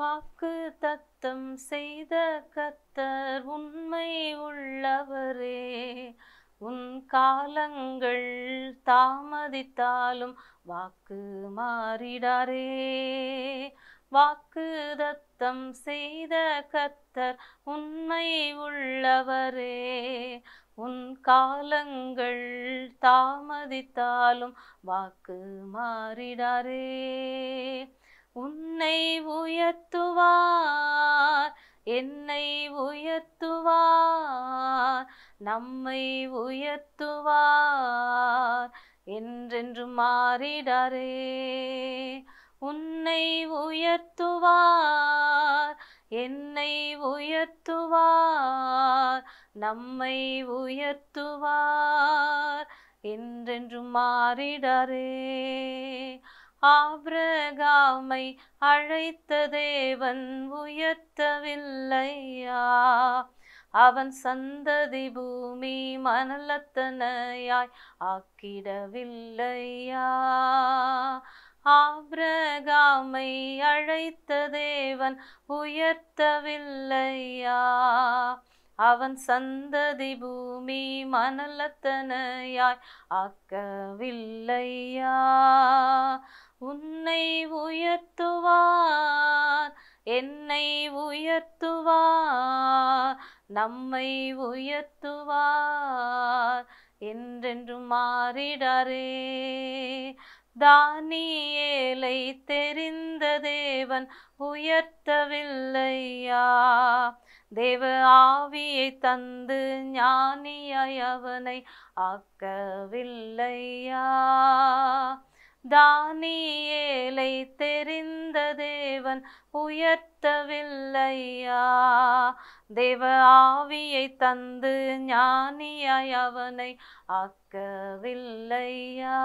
வாக்கு தத்தம் செய்த கத்தர் உண்மை உள்ளவரே. உன் காலங்கள் தாமதித்தாலும் வாக்கு மாறிடாரே. வாக்கு தத்தம் செய்த கத்தர் உண்மை உள்ளவரே. உன் காலங்கள் தாமதித்தாலும் வாக்கு மாறிடாரே. உன்னை உயர்த்துவார் என்னை உயர்த்துவார் நம்மை உயர்த்துவார் என்றென்று மாறிடாரே. உன்னை உயர்த்துவார் என்னை உயர்த்துவார் நம்மை உயர்த்துவார் என்றென்று மாறிடாரே. ஆபிரகாமை அழைத்த தேவன் உயர்த்தவில்லையா? அவன் சந்ததி பூமி மணலத்தனையாய் ஆக்கிடவில்லையா? ஆபிரகாமை அழைத்த தேவன் உயர்த்தவில்லையா? அவன் சந்ததி பூமி மணலத்தனையாய் ஆக்கவில்லையா? உன்னை உயர்த்துவார் என்னை உயர்த்துவார் நம்மை உயர்த்துவார் என்றென்று மாறிடாரே. தானியேலை தெரிந்த தேவன் உயர்த்தவில்லையா? தேவ ஆவியை தந்து ஞானியாய் அவனை ஆக்கவில்லையா? தானியேலை தெரிந்த தேவன் உயர்த்தவில்லையா? தேவ ஆவியை தந்து ஞானியாய் அவனை ஆக்கவில்லையா?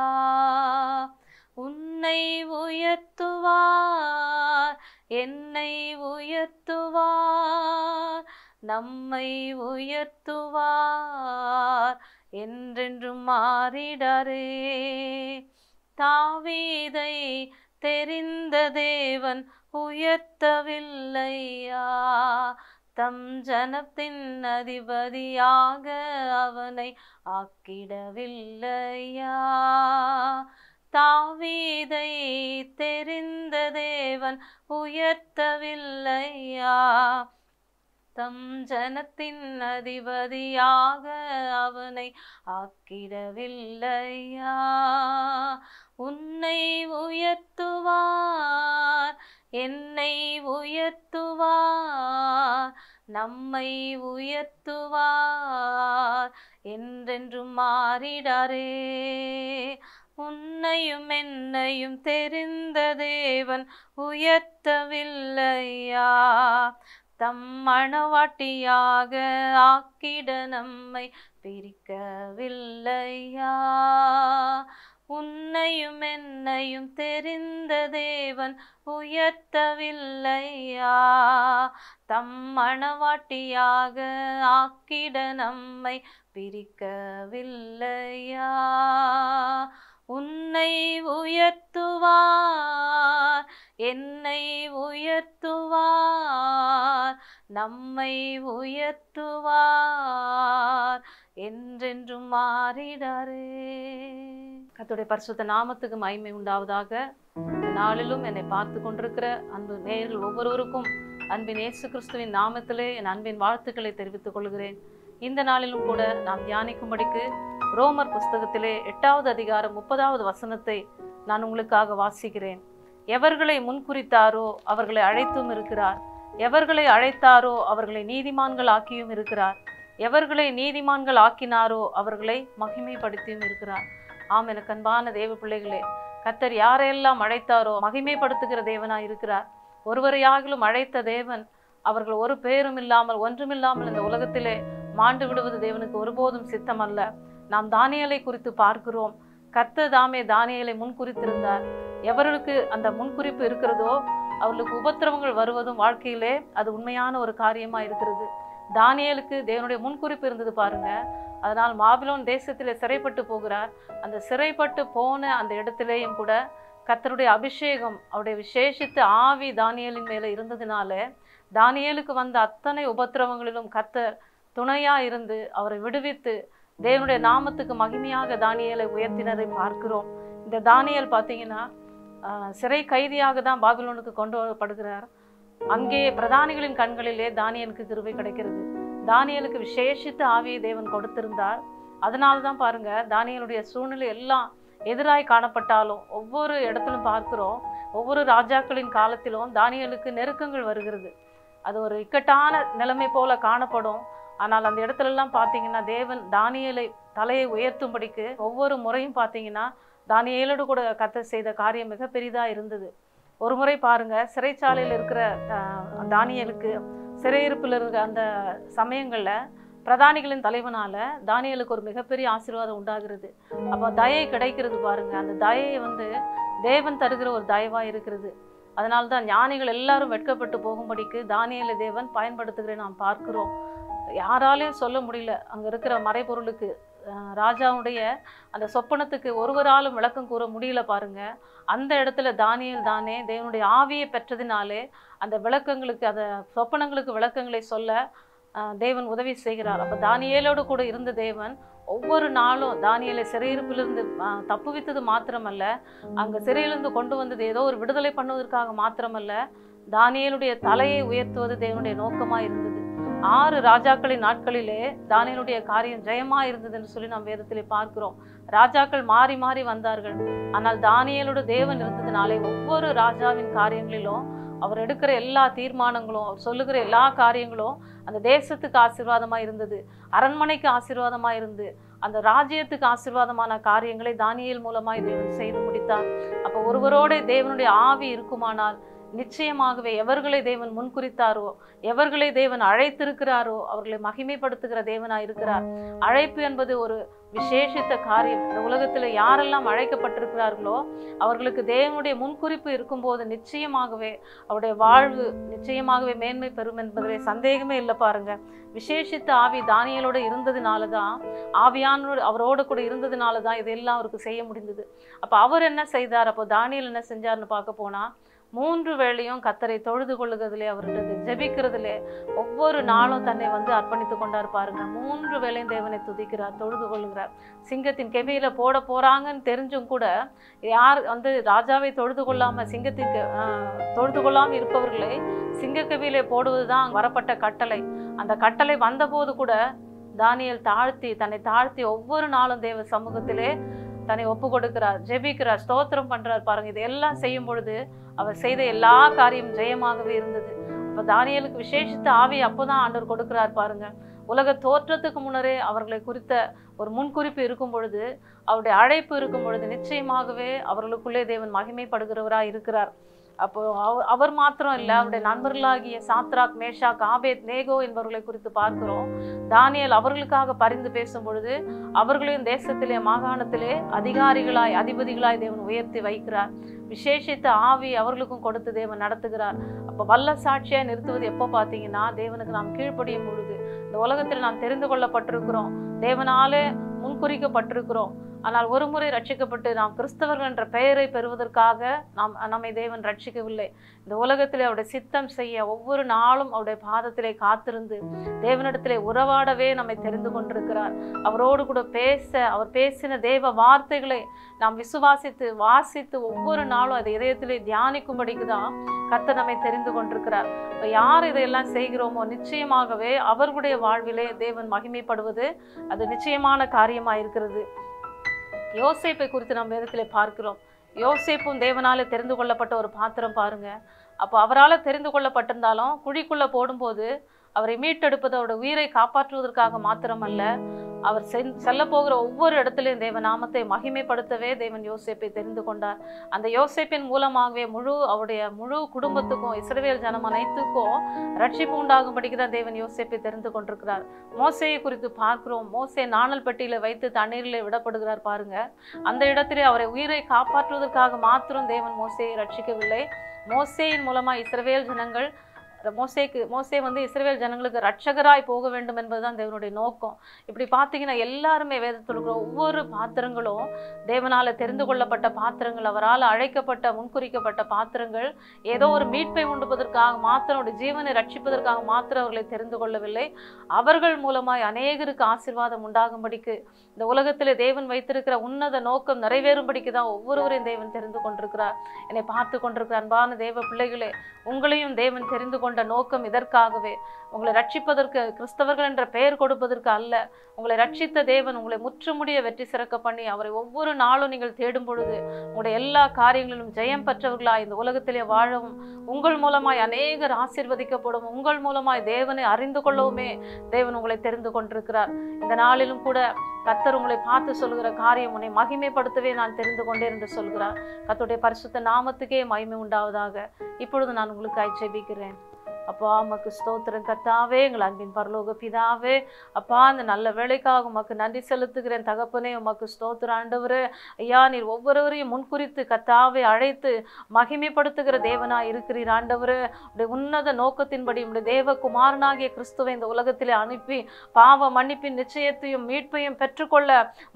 உன்னை உயர்த்துவார் என்னை உயர்த்துவார் நம்மை உயர்த்துவார் என்றென்றும் மாறிடரே தாவீதை தெரிந்த தேவன் உயர்த்தவில்லையா? தம் ஜனத்தின் அதிபதியாக அவனை ஆக்கிடவில்லையா? தாவீதை தெரிந்த தேவன் உயர்த்தவில்லையா? தம் ஜனத்தின் அதிபதியாக அவனை ஆக்கிடவில்லையா? உன்னை உயர்த்துவார் என்னை உயர்த்துவார் நம்மை உயர்த்துவார் என்றென்றும் மாறிடாரே. உன்னையும் என்னையும் தெரிந்த தேவன் உயர்த்தவில்லையா? தம் மணவாட்டியாக ஆக்கிட நம்மை பிரிக்கவில்லையா? தன்னையும் தெரிந்த தேவன் உயர்த்தவில்லையா? தம் மணவாட்டியாக ஆக்கிட நம்மை பிரிக்கவில்லையா? உன்னை உயர்த்துவார் என்னை உயர்த்துவார் நம்மை உயர்த்துவார் என்றென்றும் மாறிடாரே. கத்துடைய பரிசுத்த நாமத்துக்கு மகிமை உண்டாவதாக இந்த நாளிலும் என்னை பார்த்து கொண்டிருக்கிற அன்பு நேயர்கள் ஒவ்வொருவருக்கும் அன்பின் இயேசு கிறிஸ்துவின் நாமத்திலே என் அன்பின் வாழ்த்துக்களை தெரிவித்துக் கொள்கிறேன். இந்த நாளிலும் கூட நாம் தியானிக்கும்படிக்கு ரோமர் புஸ்தகத்திலே எட்டாவது அதிகாரம் முப்பதாவது வசனத்தை நான் உங்களுக்காக வாசிக்கிறேன். எவர்களை முன்குறித்தாரோ அவர்களை அழைத்தும் இருக்கிறார். எவர்களை அழைத்தாரோ அவர்களை நீதிமான்கள் ஆக்கியும் இருக்கிறார். எவர்களை நீதிமான்கள் ஆக்கினாரோ அவர்களை மகிமைப்படுத்தியும் இருக்கிறார். ஆம் எனக்கு அன்பான தேவ பிள்ளைகளே கத்தர் யாரையெல்லாம் அழைத்தாரோ மகிமைப்படுத்துகிற தேவனாய் இருக்கிறார். ஒருவரையாகிலும் அழைத்த தேவன் அவர்கள் ஒரு பேரும் இல்லாமல் ஒன்றுமில்லாமல் இந்த உலகத்திலே மாண்டு விடுவது தேவனுக்கு ஒருபோதும் சித்தம் அல்ல நாம் தானியலை குறித்து பார்க்கிறோம். கர்த்த தாமே தானியலை முன்குறித்திருந்தார். எவர்களுக்கு அந்த முன்குறிப்பு இருக்கிறதோ அவர்களுக்கு உபத்திரவங்கள் வருவதும் வாழ்க்கையிலே அது உண்மையான ஒரு காரியமா இருக்கிறது. தானியலுக்கு தேவனுடைய முன்குறிப்பு இருந்தது பாருங்க. அதனால் மாபிலோன் தேசத்திலே சிறைப்பட்டு போகிறார். அந்த சிறைப்பட்டு போன அந்த இடத்திலேயும் கூட கத்தருடைய அபிஷேகம் அவருடைய விசேஷித்த ஆவி தானியலின் மேலே இருந்ததினால தானியலுக்கு வந்த அத்தனை உபத்திரவங்களிலும் கத்தர் துணையா இருந்து அவரை விடுவித்து தேவனுடைய நாமத்துக்கு மகிமையாக தானியலை உயர்த்தினதை பார்க்கிறோம். இந்த தானியல் பார்த்தீங்கன்னா சிறை கைதியாக தான் பாபிலோனுக்கு கொண்டு வரப்படுகிறார். அங்கே பிரதானிகளின் கண்களிலே தானியலுக்கு கிருவை கிடைக்கிறது. தானியலுக்கு விசேஷித்த ஆவியை தேவன் கொடுத்திருந்தார். அதனால தான் பாருங்க தானியலுடைய சூழ்நிலை எல்லாம் எதிராய் காணப்பட்டாலும் ஒவ்வொரு இடத்திலும் பார்க்கிறோம் ஒவ்வொரு ராஜாக்களின் காலத்திலும் தானியலுக்கு நெருக்கங்கள் வருகிறது. அது ஒரு இக்கட்டான நிலைமை போல காணப்படும். ஆனால் அந்த இடத்துல எல்லாம் பார்த்தீங்கன்னா தேவன் தானியலை தலையை உயர்த்தும்படிக்கு ஒவ்வொரு முறையும் பார்த்தீங்கன்னா தானியலோடு கூட கத்த செய்த காரியம் மிக பெரிதாக இருந்தது. ஒரு முறை பாருங்க சிறைச்சாலையில் இருக்கிற தானியலுக்கு சிறையிருப்பில் இருக்கிற அந்த சமயங்களில் பிரதானிகளின் தலைவனால தானியலுக்கு ஒரு மிகப்பெரிய ஆசீர்வாதம் உண்டாகிறது. அப்போ தயை கிடைக்கிறது பாருங்க அந்த தயையை வந்து தேவன் தருகிற ஒரு தயவாக இருக்கிறது. அதனால்தான் ஞானிகள் எல்லாரும் வெட்கப்பட்டு போகும்படிக்கு தானியேலை தேவன் பயன்படுத்துகிறேன் நாம் பார்க்கிறோம். யாராலையும் சொல்ல முடியல. அங்கே இருக்கிற மறைபொருளுக்கு ராஜாவுடைய அந்த சொப்பனத்துக்கு ஒருவராலும் விளக்கம் கூற முடியல பாருங்க. அந்த இடத்துல தானியல் தானே தேவனுடைய ஆவியை பெற்றதினாலே அந்த விளக்கங்களுக்கு அந்த சொப்பனங்களுக்கு விளக்கங்களை சொல்ல தேவன் உதவி செய்கிறார். அப்போ தானியலோடு கூட இருந்த தேவன் ஒவ்வொரு நாளும் தானியலை சிறையிருப்பிலிருந்து தப்புவித்தது மாத்திரமல்ல அங்கே சிறையிலிருந்து கொண்டு வந்தது ஏதோ ஒரு விடுதலை பண்ணுவதற்காக மாத்திரமல்ல தானியலுடைய தலையை உயர்த்துவது தேவனுடைய நோக்கமாக இருந்தது. ஆறு ராஜாக்களின் நாட்களிலே தானியலுடைய காரியம் ஜெயமா இருந்தது என்று சொல்லி நாம் வேதத்திலே பார்க்கிறோம். ராஜாக்கள் மாறி மாறி வந்தார்கள். ஆனால் தானியலோட தேவன் இருந்ததுனாலே ஒவ்வொரு ராஜாவின் காரியங்களிலும் அவர் எடுக்கிற எல்லா தீர்மானங்களும் அவர் சொல்லுகிற எல்லா காரியங்களும் அந்த தேசத்துக்கு ஆசீர்வாதமா இருந்தது. அரண்மனைக்கு ஆசீர்வாதமா இருந்து அந்த ராஜ்யத்துக்கு ஆசீர்வாதமான காரியங்களை தானியல் மூலமாய் தேவன் செய்து முடித்தார். அப்போ ஒருவரோட தேவனுடைய ஆவி இருக்குமானால் நிச்சயமாகவே எவர்களை தேவன் முன்குறித்தாரோ எவர்களை தேவன் அழைத்திருக்கிறாரோ அவர்களை மகிமைப்படுத்துகிற தேவனா இருக்கிறார். அழைப்பு என்பது ஒரு விசேஷித்த காரியம். இந்த உலகத்தில் யாரெல்லாம் அழைக்கப்பட்டிருக்கிறார்களோ அவர்களுக்கு தேவனுடைய முன்குறிப்பு இருக்கும்போது நிச்சயமாகவே அவருடைய வாழ்வு நிச்சயமாகவே மேன்மை பெறும் என்பதிலே சந்தேகமே இல்லை பாருங்க. விசேஷித்த ஆவி தானியலோடு இருந்ததுனால தான் ஆவியானோடு அவரோடு கூட இருந்ததுனால தான் இதெல்லாம் அவருக்கு செய்ய முடிந்தது. அப்போ அவர் என்ன செய்தார்? அப்போ தானியல் என்ன செஞ்சார்னு பார்க்க போனா மூன்று வேளையும் கத்தரை தொழுது கொள்ளுகிறதுலே அவருடைய ஜெபிக்கிறதுலே ஒவ்வொரு நாளும் தன்னை வந்து அர்ப்பணித்து கொண்டார் பாருங்க. மூன்று வேளையும் தேவனை துதிக்கிறார் தொழுது கொள்ளுகிறார். சிங்கத்தின் கெவியில போட போறாங்கன்னு தெரிஞ்சும் கூட யார் வந்து ராஜாவை தொழுது கொள்ளாம சிங்கத்தின் தொழுது கொள்ளாம இருப்பவர்களை சிங்க கெபியிலே போடுவதுதான் வரப்பட்ட கட்டளை. அந்த கட்டளை வந்தபோது கூட தானியல் தாழ்த்தி தன்னை தாழ்த்தி ஒவ்வொரு நாளும் தேவ சமூகத்திலே தன்னை ஒப்பு கொடுக்கிறார் ஜெபிக்கிறார் ஸ்தோத்திரம் பண்றார் பாருங்க. இதெல்லாம் செய்யும் பொழுது அவர் செய்த எல்லா காரியம் ஜெயமாகவே இருந்தது. அப்ப தானியேலுக்கு விசேஷித்த ஆவி அப்போதான் ஆண்டவர் கொடுக்கிறார் பாருங்க. உலக தோற்றத்துக்கு முன்னரே அவர்களை குறித்த ஒரு முன்குறிப்பு இருக்கும் பொழுது அவருடைய அழைப்பு இருக்கும் பொழுது நிச்சயமாகவே அவர்களுக்குள்ளே தேவன் மகிமைப்படுகிறவராய் இருக்கிறார். அப்போ அவர் மாத்திரம் இல்லை அவருடைய நண்பர்களாகிய சாத்ராக் மேஷாக் ஆபேத் நேகோ என்பவர்களை குறித்து பார்க்கிறோம். தானியல் அவர்களுக்காக பரிந்து பேசும் பொழுது அவர்களையும் தேசத்திலே மாகாணத்திலே அதிகாரிகளாய் அதிபதிகளாய் தேவன் உயர்த்தி வைக்கிறார். விசேஷித்த ஆவி அவர்களுக்கும் கொடுத்து தேவன் நடத்துகிறார். அப்போ வல்ல சாட்சியாக நிறுத்துவது எப்போ பார்த்தீங்கன்னா தேவனுக்கு நாம் கீழ்ப்படியும் பொழுது. இந்த உலகத்தில் நாம் தெரிந்து கொள்ளப்பட்டிருக்கிறோம். தேவனாலே முன்குறிக்கப்பட்டிருக்கிறோம். ஆனால் ஒரு முறை ரட்சிக்கப்பட்டு நாம் கிறிஸ்தவர்கள் என்ற பெயரை பெறுவதற்காக நாம் நம்மை தேவன் ரட்சிக்கவில்லை. இந்த உலகத்திலே அவருடைய சித்தம் செய்ய ஒவ்வொரு நாளும் அவருடைய பாதத்திலே காத்திருந்து தேவனிடத்திலே உறவாடவே நம்மை தெரிந்து கொண்டிருக்கிறார். அவரோடு கூட பேச அவர் பேசின தேவ வார்த்தைகளை நாம் விசுவாசித்து வாசித்து ஒவ்வொரு நாளும் அதை இதயத்திலே தியானிக்கும்படிக்கு தான் கத்த நம்மை தெரிந்து கொண்டிருக்கிறார். இப்போ யார் இதையெல்லாம் செய்கிறோமோ நிச்சயமாகவே அவர்களுடைய வாழ்விலே தேவன் மகிமைப்படுவது அது நிச்சயமான காரியமாக இருக்கிறது யோசேப்பை குறித்து நாம் வேதத்தில் பார்க்கிறோம். யோசேப்பும் தேவனால் தெரிந்து கொள்ளப்பட்ட ஒரு பாத்திரம் பாருங்கள் அப்போ அவரால் தெரிந்து கொள்ளப்பட்டிருந்தாலும் குழிக்குள்ளே போடும்போது அவரை மீட்டெடுப்பது அவருடைய உயிரை காப்பாற்றுவதற்காக மாத்திரமல்ல. அவர் செல்ல போகிற ஒவ்வொரு இடத்துலையும் தேவ நாமத்தை மகிமைப்படுத்தவே தேவன் யோசேப்பை தெரிந்து கொண்டார். அந்த யோசேப்பின் மூலமாகவே முழு அவருடைய முழு குடும்பத்துக்கும் இஸ்ரவேல் ஜனம் அனைத்துக்கும் ரட்சிப்பு உண்டாகும்படிக்கு தான் தேவன் யோசேப்பை தெரிந்து கொண்டிருக்கிறார். மோசையை குறித்து பார்க்கிறோம். மோசை நாணல் பெட்டியில வைத்து தண்ணீரில் விடப்படுகிறார் பாருங்க. அந்த இடத்திலே அவரை உயிரை காப்பாற்றுவதற்காக மாத்திரம் தேவன் மோசையை ரட்சிக்கவில்லை மோசையின் மூலமா இஸ்ரவேல் ஜனங்கள் மோசேக்கு மோசே வந்து இஸ்ரேல் ஜனங்களுக்கு ரட்சகராய் போக வேண்டும் என்பதுதான் தேவனுடைய நோக்கம். இப்படி பார்த்தீங்கன்னா எல்லாருமே வேதத்தில் இருக்கிற ஒவ்வொரு பாத்திரங்களும் தேவனால் தெரிந்து கொள்ளப்பட்ட பாத்திரங்கள் அவரால் அழைக்கப்பட்ட முன்குறிக்கப்பட்ட பாத்திரங்கள் ஏதோ ஒரு மீட்பை உண்டுவதற்காக மாத்திரம் ஜீவனை ரட்சிப்பதற்காக மாத்திரம் அவர்களை தெரிந்து கொள்ளவில்லை. அவர்கள் மூலமாய் அநேகருக்கு ஆசீர்வாதம் உண்டாகும்படிக்கு இந்த உலகத்திலே தேவன் வைத்திருக்கிற உன்னத நோக்கம் நிறைவேறும்படிக்கு தான் ஒவ்வொருவரையும் தேவன் தெரிந்து கொண்டிருக்கிறார். என்னை பார்த்து கொண்டிருக்கிற அன்பான தேவ பிள்ளைகளே உங்களையும் தேவன் தெரிந்து கொண்டு நோக்கம் இதற்காகவே. உங்களை ரட்சிப்பதற்கு கிறிஸ்தவர்கள் என்ற பெயர் கொடுப்பதற்கு அல்ல. உங்களை ரட்சித்த தேவன் உங்களை முற்றுமுடிய வெற்றி சிறக்க பண்ணி அவரை ஒவ்வொரு நாளும் நீங்கள் தேடும் பொழுது உங்களுடைய எல்லா காரியங்களிலும் ஜெயம் பெற்றவர்களாய் இந்த உலகத்திலே வாழவும் உங்கள் மூலமாய் அநேகர் ஆசிர்வதிக்கப்படும் உங்கள் மூலமாய் தேவனை அறிந்து கொள்ளவுமே தேவன் உங்களை தெரிந்து கொண்டிருக்கிறார். இந்த நாளிலும் கூட கத்தர் உங்களை பார்த்து சொல்லுகிற காரியம் உன்னை மகிமைப்படுத்தவே நான் தெரிந்து கொண்டேன் என்று சொல்கிறார். கர்த்தருடைய பரிசுத்த நாமத்துக்கே மகிமை உண்டாவதாக. இப்பொழுது நான் உங்களுக்காய் ஜெபிக்கிறேன் அப்பா உமக்கு ஸ்தோத்திரம். கத்தாவே எங்கள் அன்பின் பரலோக பிதாவே அப்பா அந்த நல்ல வேலைக்காக உமக்கு நன்றி செலுத்துகிறேன். தகப்பனே உமக்கு ஸ்தோத்திரம். ஆண்டவர் ஐயா நீர் ஒவ்வொருவரையும் முன்குறித்து கத்தாவே அழைத்து மகிமைப்படுத்துகிற தேவனா இருக்கிறீர். ஆண்டவர் உடைய உன்னத நோக்கத்தின்படி உடைய தேவ குமாரனாகிய கிறிஸ்துவை இந்த உலகத்திலே அனுப்பி பாவ மன்னிப்பின் நிச்சயத்தையும் மீட்பையும் பெற்றுக்கொள்ள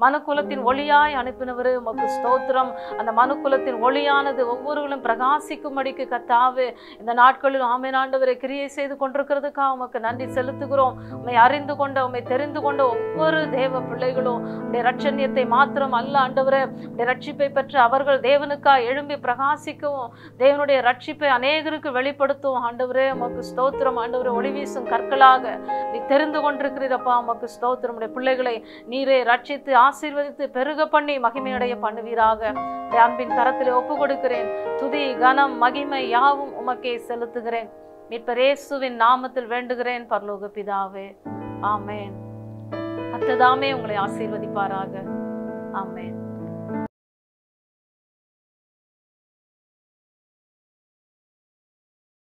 மனுக்குலத்தின் ஒளியாய் அனுப்பினவரு உமக்கு ஸ்தோத்திரம். அந்த மனுக்குலத்தின் ஒளியானது ஒவ்வொருவரும் பிரகாசிக்கும்படிக்கு கத்தாவே இந்த நாட்களில் ஆமென். ஆண்டவரை கிரியை செய்து கொண்டிருக்கிறதுக்காக உமக்கு நன்றி செலுத்துகிறோம். உண்மை அறிந்து கொண்ட உண்மை தெரிந்து கொண்ட ஒவ்வொரு தேவ பிள்ளைகளும் உடைய ரட்சண்யத்தை மாத்திரம் அல்ல ஆண்டவரே. உடைய ரட்சிப்பை பெற்று அவர்கள் தேவனுக்காக எழும்பி பிரகாசிக்கவும் தேவனுடைய ரட்சிப்பை அநேகருக்கு வெளிப்படுத்தும் ஆண்டவரே உமக்கு ஸ்தோத்திரம். ஆண்டவரே ஒளி வீசும் கற்களாக நீ தெரிந்து கொண்டிருக்கிறீரப்பா. உமக்கு ஸ்தோத்திரம். உடைய பிள்ளைகளை நீரே ரட்சித்து ஆசீர்வதித்து பெருக பண்ணி மகிமையடைய பண்ணுவீராக. அன்பின் கரத்திலே ஒப்பு கொடுக்கிறேன் துதி கனம் மகிமை யாவும் உமக்கே செலுத்துகிறேன். மீட்பரேசுவின் நாமத்தில் வேண்டுகிறேன் பரலோக பிதாவே. ஆமேன். அத்ததாமே உங்களை ஆசீர்வதிப்பாராக. ஆமேன்.